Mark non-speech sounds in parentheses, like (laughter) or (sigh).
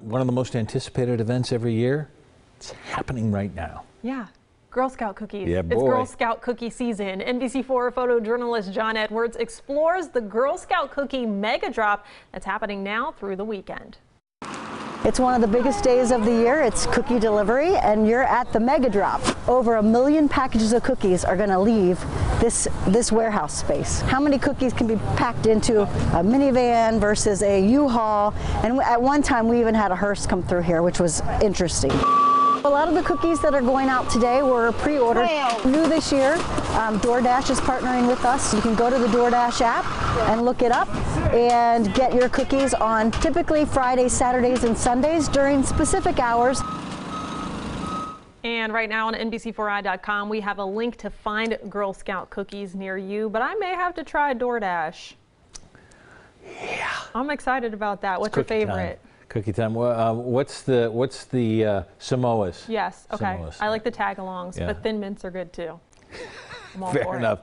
One of the most anticipated events every year. It's happening right now. Yeah. Girl Scout cookies. Yeah, It's. Girl Scout cookie season. NBC4 photojournalist John Edwards explores the Girl Scout cookie mega drop that's happening now through the weekend. It's one of the biggest days of the year. It's cookie delivery, and you're at the Mega Drop. Over a million packages of cookies are going to leave this this warehouse space. How many cookies can be packed into a minivan versus a U-Haul? And at one time, we even had a hearse come through here, which was interesting. A lot of the cookies that are going out today were pre-ordered. New this year, um, DoorDash is partnering with us. You can go to the DoorDash app and look it up and get your cookies on typically Fridays, Saturdays, and Sundays during specific hours. And right now on NBC4i.com, we have a link to find Girl Scout cookies near you, but I may have to try DoorDash. Yeah. I'm excited about that. What's your favorite? time. Cookie time. Well, uh, what's the what's the uh, Samoas? Yes, okay. Samoas. I like the tag alongs, Yeah. but thin mints are good too. I'm all (laughs) Fair for it. enough.